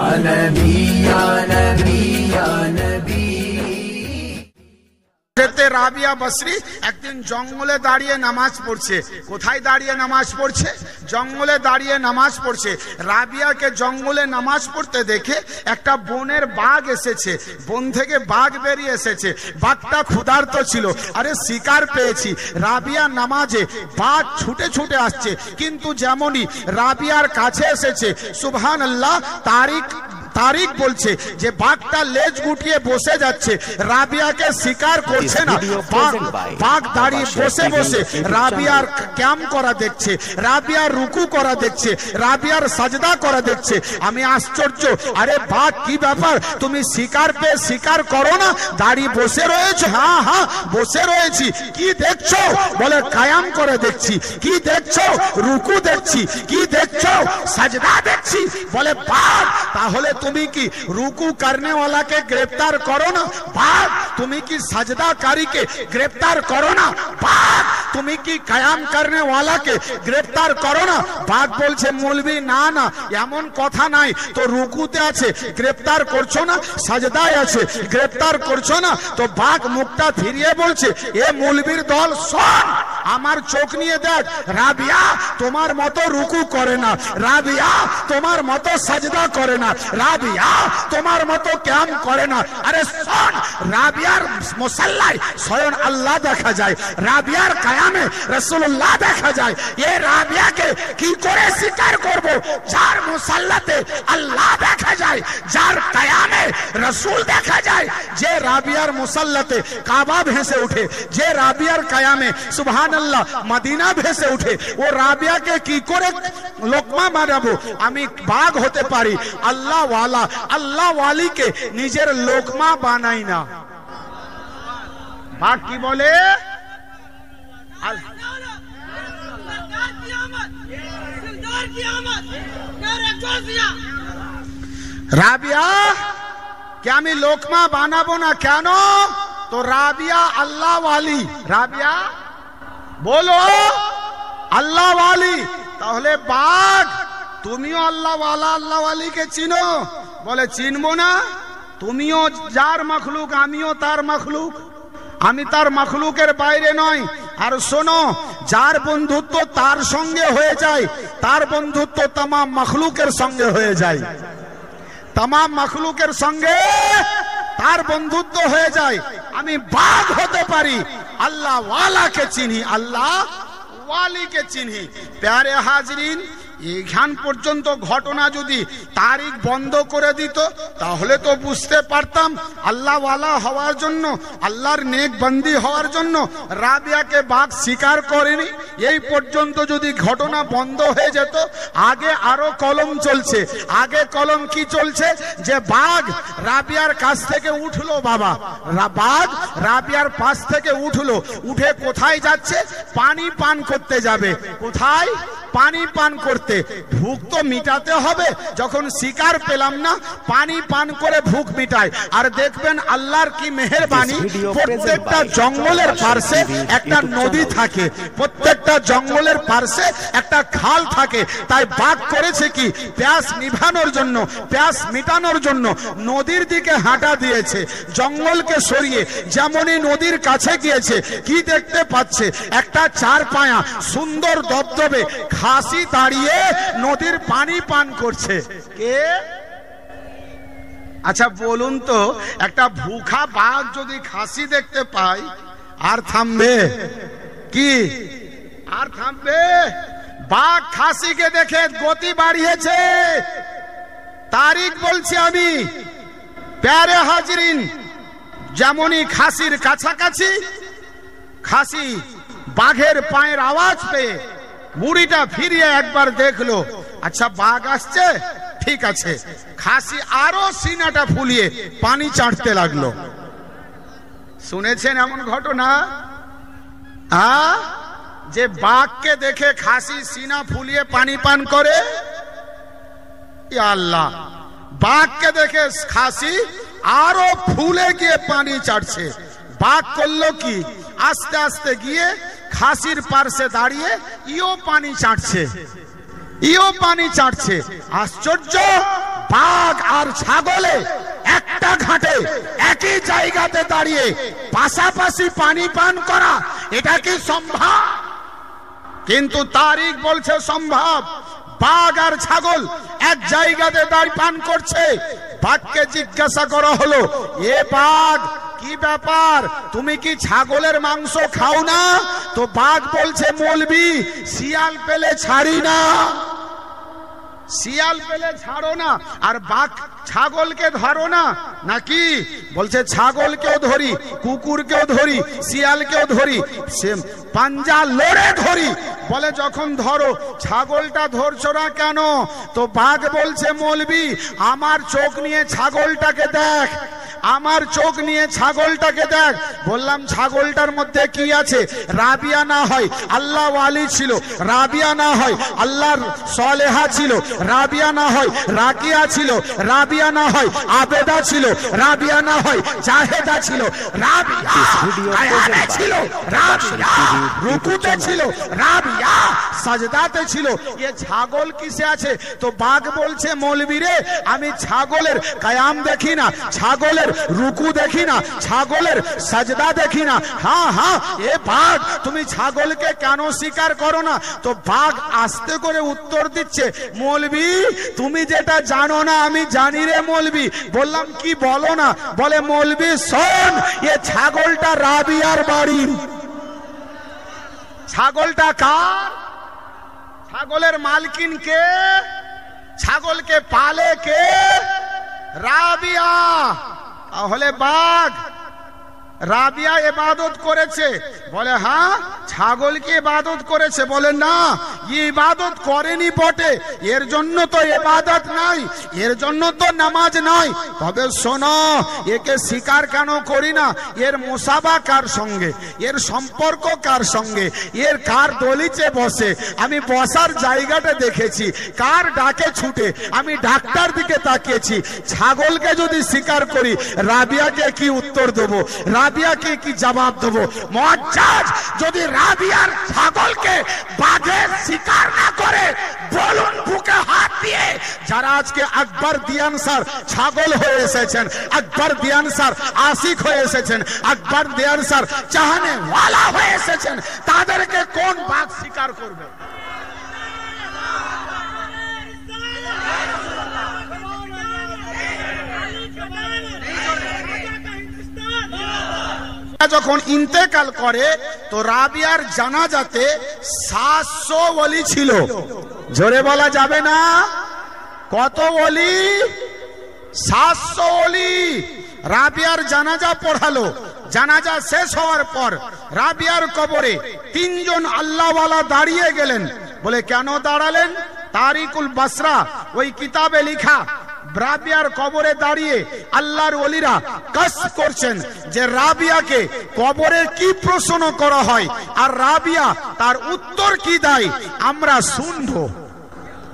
Ya Nabi, on and Ya Rabiya Basri একদিন জঙ্গলে দাঁড়িয়ে নামাজ পড়ছে। কোথায় দাঁড়িয়ে নামাজ পড়ছে? জঙ্গলে দাঁড়িয়ে নামাজ পড়ছে। রাবিয়াকে জঙ্গলে নামাজ পড়তে দেখে একটা বনের বাঘ এসেছে। বন থেকে বাঘ বেরিয়ে এসেছে। বাঘটা ক্ষুধার্ত ছিল। আরে শিকার পেয়েছি। রাবিয়া নামাজে বাঘ ছুটে ছুটে আসছে। কিন্তু যেমনই রাবিয়ার কাছে এসেছে সুবহান আল্লাহ তারিখ তারিক বলছে যে বাঘটা লেজ গুটিয়ে বসে যাচ্ছে। রাবিয়াকে শিকার করছে না। বাঘ দাঁড়িয়ে বসে বসে রাবিয়ার ক্যাম্প করা দেখছে রাবিয়ার রুকু করা দেখছে রাবিয়ার সাজদা করা দেখছে। আমি আশ্চর্য আরে বাঘ কি ব্যাপার? তুমি শিকার পেয়ে শিকার করো না? দাঁড়িয়ে বসে রয়েছে? হ্যাঁ হ্যাঁ বসে রয়েছি। কি দেখছ? বলে কায়াম করে দেখছি। কি দেখছ? রুকু দেখছি। কি দেখছ? সাজদা দেখছি। বলে বাঘ তাহলে তুমি তুমি কি রুকু করনে ওলাকে গ্রেফতার করো না? ভাগ তুমি কি সাজদাকারীকে গ্রেফতার করো না? ভাগ তুমি কি কায়াম করনে ওলাকে গ্রেফতার করো না? ভাগ বলছে, মৌলবি, না না, এমন কথা নাই। তো রুকুতে আছে গ্রেফতার করছ না? সাজদায় আছে গ্রেফতার করছ না? তো ভাগ মুখটা ফিরিয়ে বলছে, এ মৌলবীর দল, শোন আমার চোখ নিয়ে দেখ, রাবিয়া তোমার মতো রুকু করে না, রাবিয়া তোমার মতো সাজদা করে না, রাবিয়া তোমার মতো ক্যাম করে না। আরে শোন, রাবিয়ার মুসাল্লায় স্বয়ং আল্লাহ দেখা যায়, রাবিয়ার কায়ামে রসুল্লাহ দেখা যায়। এ রাবিয়াকে কি করে স্বীকার করব? যার মুসাল্লাতে আল্লাহ দেখা যায়, যার কায়ামে রসুল দেখা যায়, যে রাবিয়ার মুসাল্লাতে কাবা ভেসে উঠে যে রাবিয়ার কায়ামে সুবহান আল্লাহ মাদিনা ভেসে উঠে ও রাবিয়াকে কি করে লোকমা বানাবো আমি বাঘ হতে পারি আল্লাহ ওয়ালা আল্লাহ ওয়ালিকে নিজের লোকমা বানাই না বাঘ কি বলে রাবিয়া কি আমি লোকমা বানাবো না কেন তো রাবিয়া আল্লাহ ওয়ালি রাবিয়া বলো আল্লাহ ওয়ালি তাহলে বাঘ, তুমিও আল্লাহ ওয়ালা আল্লাহ ওয়ালিকে চিনো। বলে, চিনবো না। তুমিও যার মখলুক, আমিও তার মখলুক। আমি তার মখলুকের বাইরে নয় আর শোনো, যার বন্ধুত্ব তার সঙ্গে হয়ে যায়, তার বন্ধুত্ব তাম মখলুকের সঙ্গে হয়ে যায়। তাম মখলুকের সঙ্গে তার বন্ধুত্ব হয়ে যায়। আমি বাঘ হতে পারি। আল্লাহ ওয়ালাকে চিনি আল্লাহ ওয়ালিকে চিনি প্যারে হাজরিন এখান পর্যন্ত ঘটনা যদি তারিখ বন্ধ করে দিত, তাহলে তো বুঝতে পারতাম আল্লাহ ওয়ালা হওয়ার জন্য, আল্লাহর নেক বন্দি হওয়ার জন্য রাবিয়াকে বাঘ স্বীকার করেনি। এই পর্যন্ত যদি ঘটনা বন্ধ হয়ে যেত, আগে আরও কলম চলছে। আগে কলম কি চলছে? যে বাঘ রাবিয়ার কাছ থেকে উঠল, বাবা। বাঘ রাবিয়ার পাশ থেকে উঠল। উঠে কোথায় যাচ্ছে? পানি পান করতে যাবে। কোথায়? পানি পান করতে। ভুক তো মিটাতে হবে যখন শিকার পেলাম না পানি পান করে ভুক মিটায় আর দেখবেন আল্লাহর কি মেহেরবানি প্রত্যেকটা জঙ্গলের পার্শ্বে একটা নদী থাকে। প্রত্যেকটা জঙ্গলের পার্শ্বে একটা খাল থাকে। তাই বাঘ করেছে কি? প্যাস নিভানোর জন্য প্যাস মিটানোর জন্য নদীর দিকে হাঁটা দিয়েছে জঙ্গলকে সরিয়ে যেমনই নদীর কাছে গিয়েছে কি দেখতে পাচ্ছে? একটা চার পায়া সুন্দর দবদবে খাসি দাঁড়িয়ে নদীর পানি পান করছে। কে? আচ্ছা বলুন তো, একটা ভুখা বাঘ যদি খাসি দেখতে পায়, আর থামবে? কি? আর থামবে? বাঘ খাসিকে দেখে গতি বাড়িয়েছে। তারিখ বলছি আমি। প্যারে হাজরিন, যেমনই খাসির কাছাকাছি খাসি বাঘের পায়ের আওয়াজ পেয়ে মুড়িটা ফিরিয়ে একবার দেখল। আচ্ছা বাঘ আসছে? ঠিক আছে। খাসি আরও সিনাটা ফুলিয়ে পানি চাটতে লাগল। শুনেছেন এমন ঘটনা? আ? যে বাঘকে দেখে খাসি সিনা ফুলিয়ে পানি পান করে? আল্লাহ। বাঘকে দেখে খাসি আরও ফুলে গিয়ে পানি চাটছে। বাঘ করল কি? আস্তে আস্তে গিয়ে খাসির পার্শ্বে দাঁড়িয়ে ইও পানি চাটছে। ইও পানি চাটছে। আশ্চর্য! বাঘ আর ছাগলে একটা ঘাটে একই জায়গাতে দাঁড়িয়ে পাশাপাশি পানি পান করা, এটা কি সম্ভব? কিন্তু তারিখ বলছে সম্ভব। বাঘ আর ছাগল এক জায়গাতে দাঁড় পান করছে। বাঘকে জিজ্ঞাসা করা হলো, এ বাঘ কি ব্যাপার? তুমি কি ছাগলের মাংস খাও না? তো বাঘ বলছে, মলবি, শিয়াল পেলে ছাড়ি না। শিয়াল পেলে ছাড়ো না। আর বাঘ, ছাগলকে ধরো না। নাকি? বলছে, ছাগলকেও ধরি, কুকুরকেও ধরি, শিয়ালকেও ধরি, সে পাঞ্জা লড়ে ধরি। বলে, যখন ধরো, ছাগলটা ধরছো না কেন? তো বাঘ বলছে, মলবি, আমার চোখ নিয়ে ছাগলটাকে দেখ। আমার চোখ নিয়ে ছাগলটাকে দেখ। বললাম ছাগলটার মধ্যে কি আছে? রাবিয়া না হয় আল্লাহ ওয়ালি ছিল। রাবিয়া না হয় আল্লাহর সলেহা ছিল। রাবিয়া না হয় রাকিয়া ছিল। রাবিয়া না হয় আবেদা ছিল। রাবিয়া না হয় জাহেদা ছিল। রাবিয়া ছিল। রাবিয়া রুকুতে ছিল। রাবিয়া সাজদাতে ছিল। এ ছাগল কিসে আছে? তো বাঘ বলছে মৌলবী রে আমি ছাগলের কায়াম দেখি না। ছাগলের রুকু দেখি না, ছাগলের সাজদা দেখি না। হ্যাঁ হ্যাঁ এ বাঘ, তুমি ছাগলকে কেন স্বীকার করো না? তো বাঘ আস্তে করে উত্তর দিচ্ছে, মৌলবি, তুমি যেটা জানো না, আমি জানি রে মৌলবি। বললাম, কি বলো না? বলে, মৌলবি, শোন, এ ছাগলটা রাবিয়ার বাড়ির ছাগলটা কার? ছাগলের মালকিন কে? ছাগলকে পালে কে? রাবিয়া। তাহলে বাঘ রাবিয়া এবাদত করেছে। বলে হ্যাঁ? ছাগল কি ইবাদত করেছে, বলে না ইবাদত করেনি বটে। এর জন্য তো ইবাদত নাই, এর জন্য তো নামাজ নাই। তবে শোনো, একে স্বীকার কেন করি না? এর মোসাবা কার সঙ্গে? এর সম্পর্ক কার সঙ্গে? এর কার দলিচে বসে? আমি বসার জায়গাটা দেখেছি, কার ডাকে ছুটে? আমি ডাক্তার দিকে তাকিয়েছি, ছাগলকে যদি স্বীকার করি, রাবিয়াকে কি উত্তর দেবো? রাবিয়াকে কি জবাব দেবো? মজ্জাজ, যদি রাবিয়ার ছাগলকে বাঘে শিকার না করে বলুন বুকে হাত দিয়ে। যারা আজকে আকবর দিয়ান স্যার ছাগল হয়ে এসেছেন, আকবর দিয়ান স্যার আশিক হয়ে এসেছেন, আকবর দিয়ান স্যার চাহানে ওয়ালা হয়ে এসেছেন, তাদেরকে কোন বাঘ শিকার করবে? যখন ইন্তেকাল করে, তো রাবিয়ার জানাজাতে সাতশো ওলি ছিল। জোরে বলা যাবে না? কত ওলি? সাতশো ওলি। রাবিয়ার জানাজা পড়ালো। জানাজা শেষ হওয়ার পর রাবিয়ার কবরে তিনজন আল্লাহওয়ালা দাঁড়িয়ে গেলেন। বলে, কেন দাঁড়ালেন? তারিকুল বাসরা, ওই কিতাবে লিখা রাবিয়ার কবরে দাঁড়িয়ে আল্লাহর ওলিরা কাজ করছেন যে রাবিয়াকে কবরে কি প্রশ্ন করা হয় আর রাবিয়া তার উত্তর কি দেয়, আমরা শুনব।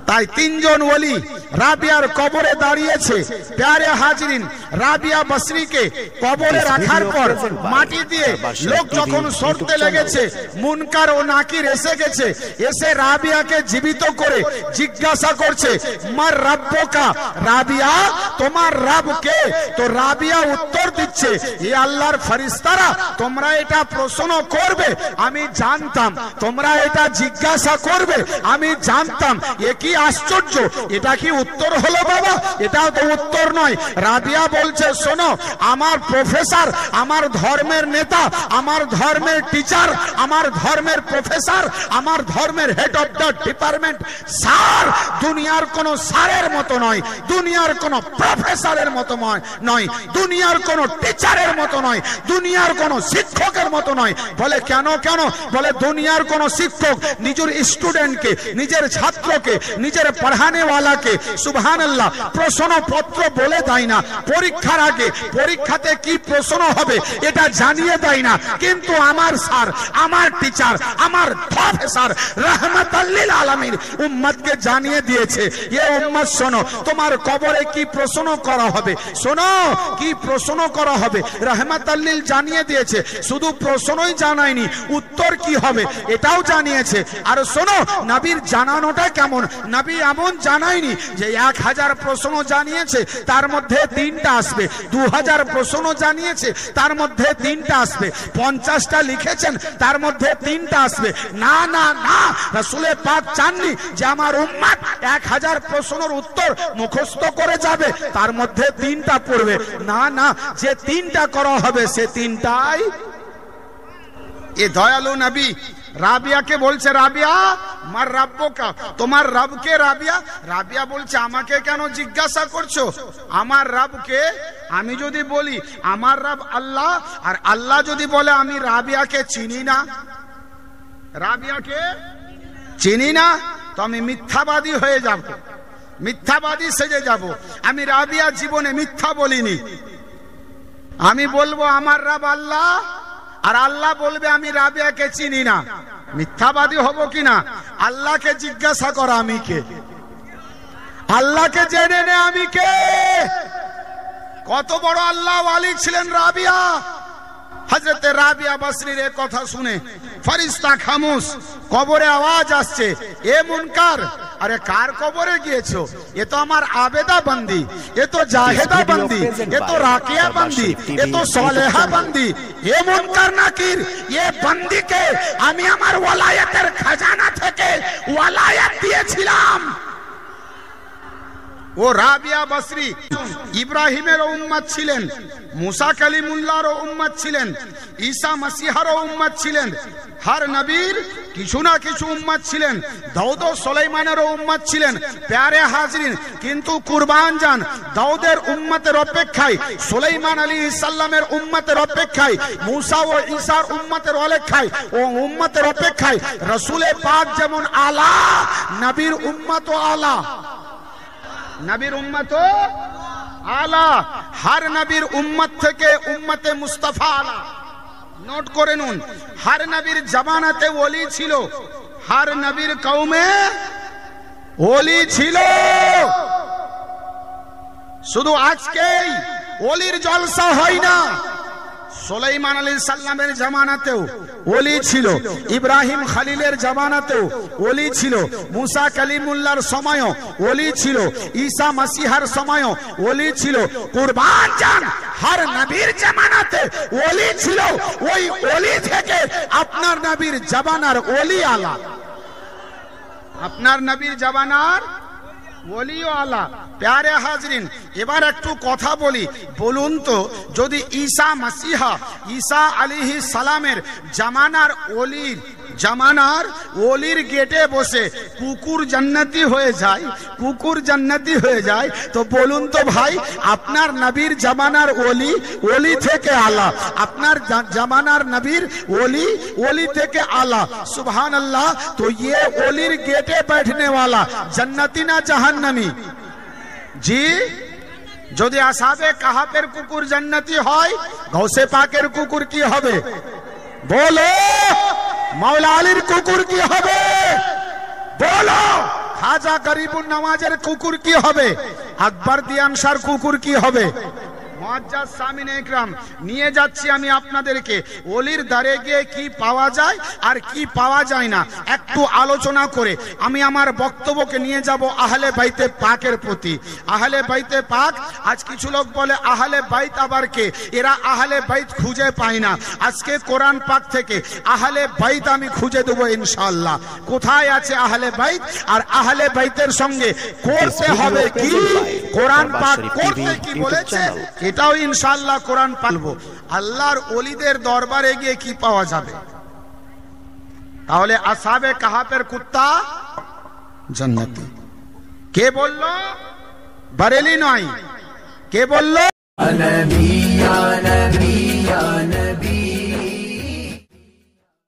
তাই তিনজন ওলি রাবিয়ার কবরে দাঁড়িয়েছে। প্যারে হাজরিন রাবিয়া বসরিকে কবরে রাখার পর মাটি দিয়ে লোক যখন সরতে লেগেছে মুনকার ও নাকির এসে গেছে। এসে রাবিয়াকে জীবিত করে জিজ্ঞাসা করছে মার রাব্বকা রাবিয়া তোমার রাব কে? তো রাবিয়া উত্তর দিচ্ছে এ আল্লাহর ফরিস্তারা তোমরা এটা প্রশ্ন করবে আমি জানতাম। তোমরা এটা জিজ্ঞাসা করবে আমি জানতাম। এ কি আশ্চর্য। এটা কি উত্তর হলো বাবা? এটাও তো উত্তর নয়। রাবিয়া বলছে, শোনো, আমার প্রফেসর আমার ধর্মের নেতা, আমার ধর্মের টিচার আমার ধর্মের প্রফেসর আমার ধর্মের head of the department sir, দুনিয়ার কোন স্যারের মতো নয়, দুনিয়ার কোন প্রফেসরের মতো নয় দুনিয়ার কোন টিচারের মতো নয়, দুনিয়ার কোন শিক্ষকের মতো নয়। বলে, কেন কেন? বলে, দুনিয়ার কোন শিক্ষক নিজের স্টুডেন্টকে নিজের ছাত্রকে নিজের পড়ানেওয়ালাকে সুবহান আল্লাহ প্রশ্নপত্র বলে দেয় না। পরীক্ষার আগে পরীক্ষাতে কি প্রশ্ন হবে এটা জানিয়ে দেয় না। কিন্তু আমার স্যার, আমার টিচার আমার প্রফেসর রহমত আল্লিল আলমীর উম্মতকে জানিয়ে দিয়েছে, এ উম্মত শোনো, তোমার কবরে কি প্রশ্ন করা হবে? শোনো, কি প্রশ্ন করা হবে? রহমত আল্লিল জানিয়ে দিয়েছে, শুধু প্রশ্নই জানায়নি, উত্তর কি হবে? এটাও জানিয়েছে। আর শোনো, নবীর জানানোটা কেমন? নবী এমন জানায়নি যে এক হাজার প্রশ্ন জানিয়েছে, তার মধ্যে তিনটা আসবে। দু হাজার প্রশ্ন জানিয়েছে, তার মধ্যে তিনটা আসবে। পঞ্চাশটা লিখেছেন, তার মধ্যে তিনটা আসবে। না না না রসুলে পাক চাননি যে আমার উম্মাদ এক হাজার প্রশ্নের উত্তর মুখস্থ করে যাবে, তার মধ্যে তিনটা পড়বে। না না, যে তিনটা করা হবে, সে তিনটাই এ দয়ালু নবী রাবিয়াকে বলছে, রাবিয়া মার রাব্বকা তোমার রাবকে রাবিয়া? রাবিয়া বলছে, আমাকে কেন জিজ্ঞাসা করছ? আমার রাবকে আমি যদি বলি, আমার রাব আল্লাহ, আর আল্লাহ যদি বলে, আমি রাবিয়াকে চিনি না। রাবিয়াকে চিনি না, তো আমি মিথ্যাবাদী হয়ে যাব। মিথ্যাবাদী সেজে যাব। আমি রাবিয়া জীবনে মিথ্যা বলিনি। আমি বলব, আমার রাব আল্লাহ আর আল্লাহ বলবে, আমি রাবিয়াকে চিনি না। মিথ্যাবাদী হব কিনা? আল্লাহকে জিজ্ঞাসা করা আমি কে? আল্লাহকে জেনে নে আমি কে? কত বড় আল্লাহ আলী ছিলেন রাবিয়া। হজরতে রাবিয়া বসরির কথা শুনে ফরিস্তা খামুস কবরে আওয়াজ আসছে, এ মুনকার আরে কার কবরে গিয়েছো? এ তো আমার আবেদা বন্দি এ তো জাহেদা বন্দি এ তো রাকিয়া বন্দি এ তো সলেহা বন্দি। এ মুনকার নাকির এ বন্দিকে আমি আমার ওয়ালায়াতের খাজানা থেকে ওয়ালায়াত দিয়েছিলাম। ও রাবিয়া বসরি ইব্রাহিমের উম্মত ছিলেন মুসা কালিমুল্লাহর উম্মত ছিলেন ঈসা মাসিহার উম্মত ছিলেন হর নবীর কিছু না কিছু উম্মত ছিলেন। দাউদ ও সুলাইমানের উম্মত ছিলেন, প্যারে হাজরিন। কিন্তু কুরবান যান, দাউদের উম্মতের অপেক্ষায়, সুলাইমান আলী সাল্লামের উম্মতের অপেক্ষায়, মুসা ও ঈসার উম্মতের অপেক্ষায় ও উম্মতের অপেক্ষায় রসুলে পাক যেমন আলা, নবীর উম্মত আলা। নবীর উম্মত আলা। হার নবীর উম্মত থেকে উম্মতে মুস্তাফা আলা। নোট করে নুন। হার নবীর জামানাতে ওলি ছিল। হার নবীর কৌমে ওলি ছিল। শুধু আজকেই ওলির জলসা হয় না। সোলাইমান আলী সাল্লামের জামানাতেও ওলি ছিল, ইব্রাহিম খালিলের জামানাতেও ওলি ছিল, মুসা কালিমুল্লার সময়ও ওলি ছিল, ঈসা মাসিহার সময়ও ওলি ছিল। কুরবান জান হর নবীর জামানাতে ওলি ছিল, ওই ওলি থেকে আপনার নবীর জামানার ওলি আলা। আপনার নবীর জামানার আলা প্যারে হাজরিন, এবার একটু কথা বলি। বলুন তো, যদি ঈসা মাসিহা, ঈসা আলিহি সালামের জামানার ওলির জামানার ওলির গেটে বসে কুকুর জান্নাতি হয়ে যায় কুকুর জান্নাতি হয়ে যায় তো বলুন তো ভাই আপনার নবীর জামানার ওলি ওলি থেকে আলা আপনার জা- জামানার নবীর ওলি ওলি থেকে আলা সুবহান अल्लाह तो ये ओलिर गेटे बैठने वाला जन्नती ना जहन्नमी জি যদি আসাবে কাহাপের কুকুর জান্নাতি হয় ঘৌসে পাকের কুকুর কি হবে বলো মাওলা আলীর কুকুর কি হবে? বলো। খাজা গরিবুল নামাজের কুকুর কি হবে? আকবর দিয়ানসার কুকুর কি হবে? মুআজ্জাজ সামিন ইকরাম নিয়ে যাচ্ছি আমি আপনাদেরকে। অলির দ্বারে গিয়ে কি পাওয়া যায় আর কি পাওয়া যায় না একটু আলোচনা করে। আমি আমার বক্তব্যকে নিয়ে যাব আহলে বাইতে পাকের প্রতি। আহলে বাইতে পাক আজ কিছু লোক বলে আহলে বাইত আবার কে? এরা আহলে বাইত খুঁজে পায় না। আজকে কোরআন পাক থেকে আহলে বাইত আমি খুঁজে দেবো ইনশাল্লাহ কোথায় আছে আহলে বাইত? আর আহলে বাইতের সঙ্গে করতে হবে কি? কোরআন পাক করতে কি বলেছে? সেটাও ইনশাল্লাহ কোরআন পালবো আল্লাহর অলিদের দরবারে গিয়ে কি পাওয়া যাবে? তাহলে আসাবে কাহাপের কুত্তা জান্নাতি। কে বলল? বারেলি নয়। কে বলল? নবী নবী নবী।